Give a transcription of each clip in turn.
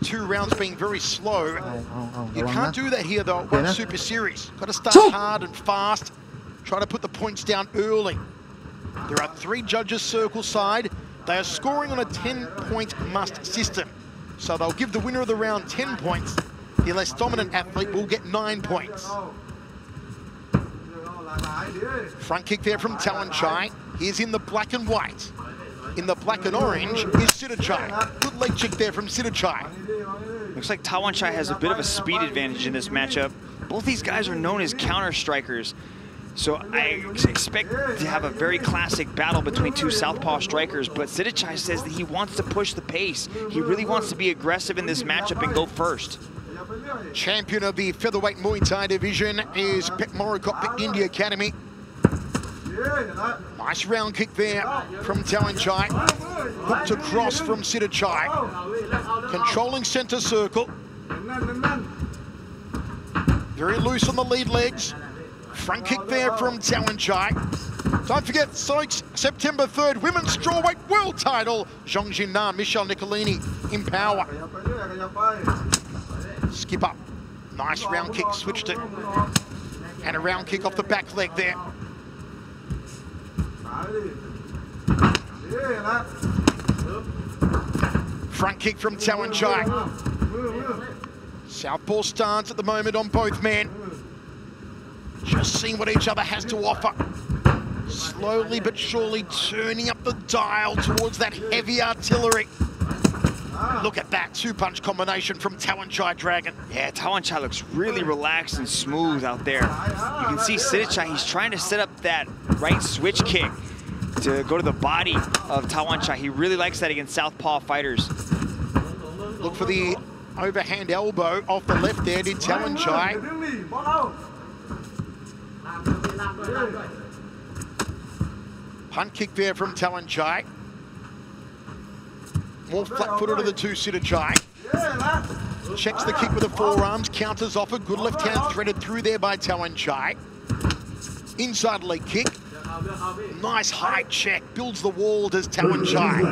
Two rounds being very slow. You can't do that here, though. One Super Series. Got to start hard and fast. Try to put the points down early. There are three judges circle side. They are scoring on a 10-point must system. So they'll give the winner of the round 10 points. The less dominant athlete will get 9 points. Front kick there from Tawanchai. He's in the black and white. In the black and orange is Sitthichai. Good leg kick there from Sitthichai. Looks like Tawanchai has a bit of a speed advantage in this matchup. Both these guys are known as counter strikers. So I expect to have a very classic battle between two southpaw strikers, but Sitthichai says that he wants to push the pace. He really wants to be aggressive in this matchup and go first. Champion of the featherweight Muay Thai division is Petchmorakot Petchyindee Academy. Nice round kick there from Tawanchai. Hooked across from Sitthichai. Controlling centre circle. Very loose on the lead legs. Front kick there from Tawanchai. Don't forget, Sykes, September 3rd, Women's Strawweight World Title. Xiong Jing Nan, Michelle Nicolini in power. Skip up. Nice round kick, switched it. And a round kick off the back leg there. Front kick from Tawanchai. Southpaw stance at the moment on both men. Just seeing what each other has to offer. Slowly but surely turning up the dial towards that heavy artillery. Look at that two-punch combination from Tawanchai Dragon. Yeah, Tawanchai looks really relaxed and smooth out there. You can see Sitthichai, he's trying to set up that right switch kick to go to the body of Tawanchai. He really likes that against southpaw fighters. Look for the overhand elbow off the left there, did Tawanchai. Punt kick there from Tawanchai. More flat-footed of the two-Sitthichai. Checks the kick with the forearms, counters off a good left hand threaded through there by Tawanchai. Inside leg kick. Nice high check, builds the wall, does Tawanchai.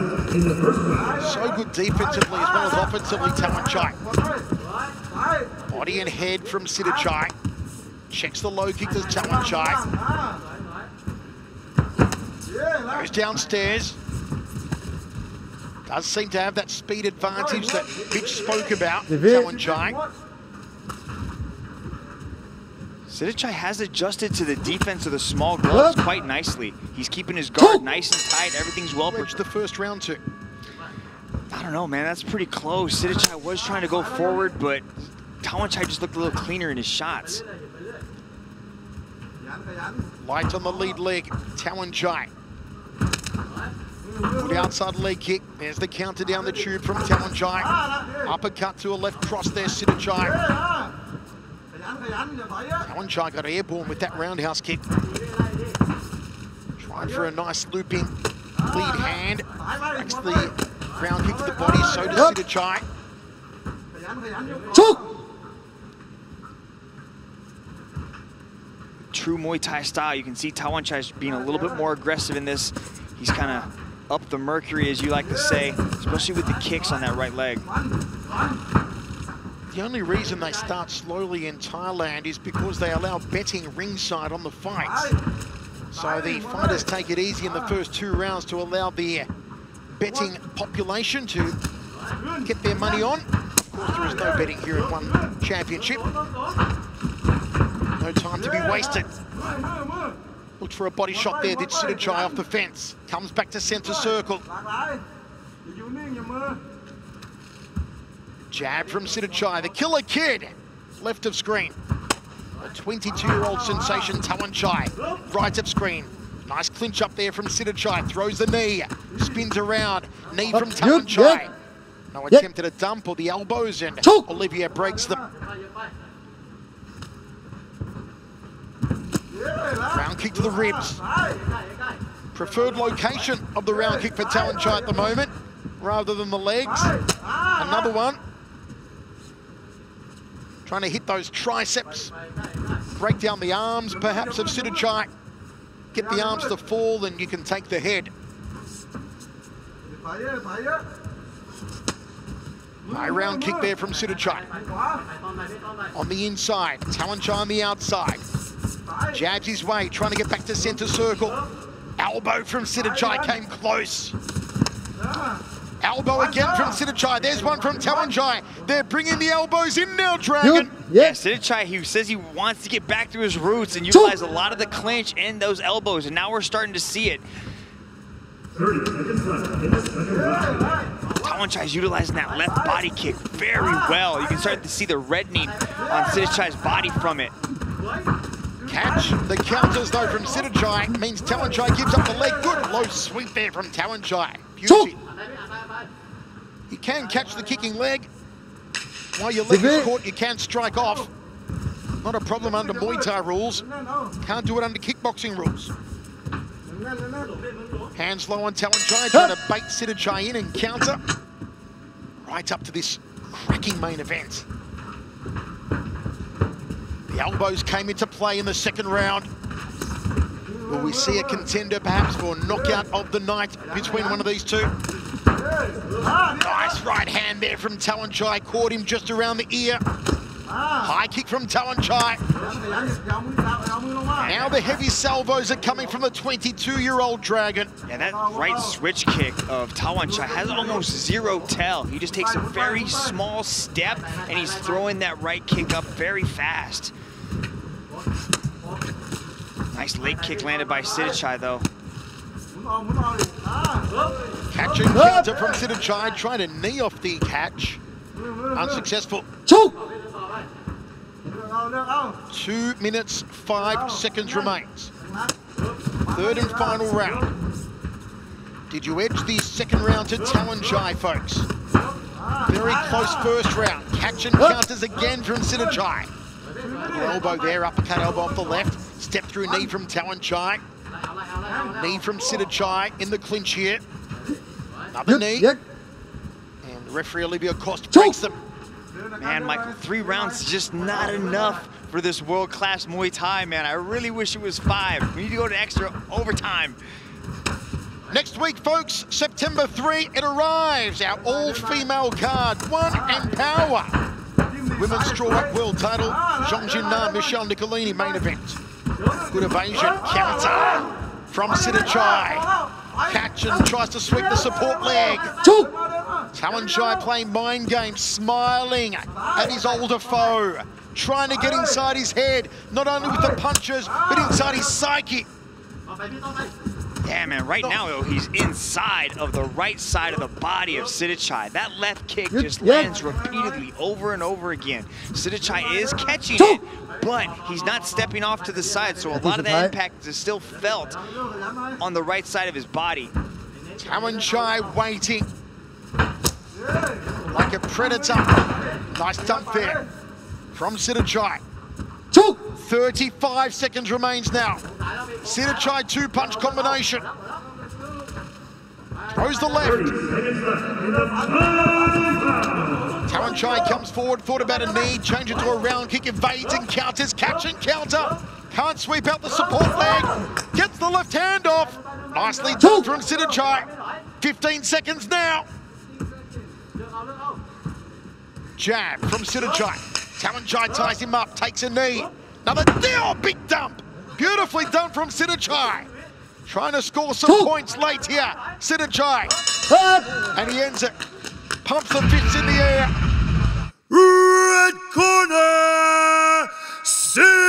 So good defensively as well as offensively, Tawanchai. Body and head from Sitthichai. Checks the low kick, does Tawanchai. Goes downstairs. Does seem to have that speed advantage that Mitch spoke about, David. Tawanchai. Sitthichai has adjusted to the defense of the small gloves quite nicely. He's keeping his guard nice and tight. Everything's well Reached the first round to. I don't know, man. That's pretty close. Sitthichai was trying to go forward, but Tawanchai just looked a little cleaner in his shots. Light on the lead leg, Tawanchai. Good outside leg kick. There's the counter down the tube from Tawanchai. Uppercut to a left cross there, Sitthichai. Tawanchai got airborne with that roundhouse kick. Trying for a nice looping lead hand. Cracks the ground kick to the body, so does Yep. Sitthichai. True Muay Thai style. You can see Tawanchai's being a little bit more aggressive in this. He's kind of up the mercury, as you like to say, especially with the kicks on that right leg. The only reason they start slowly in Thailand is because they allow betting ringside on the fights. So the fighters take it easy in the first two rounds to allow the betting population to get their money on. Of course, there is no betting here at one championship. No time to be wasted. Looked for a body shot there, did Sitthichai off the fence. Comes back to centre circle. Jab from Sitthichai, the killer kid, left of screen. A 22-year-old sensation, Tawanchai, right of screen. Nice clinch up there from Sitthichai, throws the knee, spins around, knee from Up, good, Tawanchai. No attempt at a dump or the elbows, and Choke. Olivier breaks them. Round kick to the ribs. Preferred location of the round kick for Tawanchai at the moment, rather than the legs. Another one. Trying to hit those triceps. Break down the arms, perhaps, of Sitthichai. Get the arms to fall, and you can take the head. High round kick there from Sitthichai. On the inside, Tawanchai on the outside. Jabs his way, trying to get back to centre circle. Elbow from Sitthichai came close. Elbow again from Sitthichai. There's one from Tawanchai. They're bringing the elbows in now, Dragon. Yeah, Sitthichai, he says he wants to get back to his roots and utilize a lot of the clinch and those elbows, and now we're starting to see it. Tawanchai's utilizing that left body kick very well. You can start to see the reddening on Sitthichai's body from it. Catch the counters though from Sitthichai means Tawanchai gives up the leg. Good low sweep there from Tawanchai. Beauty. You can catch the kicking leg. While your leg is caught, you can strike off. Not a problem under Muay Thai rules. Can't do it under kickboxing rules. Hands low on Tawanchai, trying to bait Sitthichai in and counter. Right up to this cracking main event. The elbows came into play in the second round. Will we see a contender perhaps for knockout of the night between one of these two? Nice right hand there from Tawanchai, caught him just around the ear. High kick from Tawanchai. Now the heavy salvos are coming from the 22-year-old Dragon. Yeah, that right switch kick of Tawanchai has almost zero tell. He just takes a very small step and he's throwing that right kick up very fast. Nice late kick landed by Sitthichai though. Catching counter from Sitthichai, trying to knee off the catch. Unsuccessful. Choke! Two minutes, five seconds remains. Third and final round. Did you edge the second round to Tawanchai, folks? Very close first round. Catch and counters again from. Little elbow there, uppercut elbow off the left. Step through knee from Tawanchai. Knee from Sitthichai in the clinch here. Another knee. And the referee Olivier Coste breaks them. Man, Michael, three rounds is just not enough for this world-class Muay Thai, man. I really wish it was five. We need to go to extra overtime. Next week, folks, September 3, it arrives. Our all-female card, One in power. Women's strawweight world title, Xiong Jing Nan, Michelle Nicolini, main event. Good evasion, counter from Sitthichai. Catch and tries to sweep the support leg. Tawanchai playing mind games, smiling at his older foe, trying to get inside his head, not only with the punches, but inside his psyche. Yeah, man, right now, though, he's inside of the right side of the body of Sitthichai. That left kick just lands repeatedly over and over again. Sitthichai is catching it, but he's not stepping off to the side, so a lot of that impact is still felt on the right side of his body. Tawanchai waiting like a predator. Nice dump there from Sitthichai. Choke! 35 seconds remains now. Sitthichai two-punch combination. Throws the left. Tawanchai comes forward, thought about a knee, change it to a round kick, evades and counters, catch and counter. Can't sweep out the support leg. Gets the left hand off. Nicely done from Sitthichai. 15 seconds now. Jab from Sitthichai. Tawanchai ties him up, takes a knee. Another oh, big dump. Beautifully done from Sitthichai. Trying to score some Two. points late here. Sitthichai. And he ends it. Pumps the fists in the air. Red corner, Sitthichai.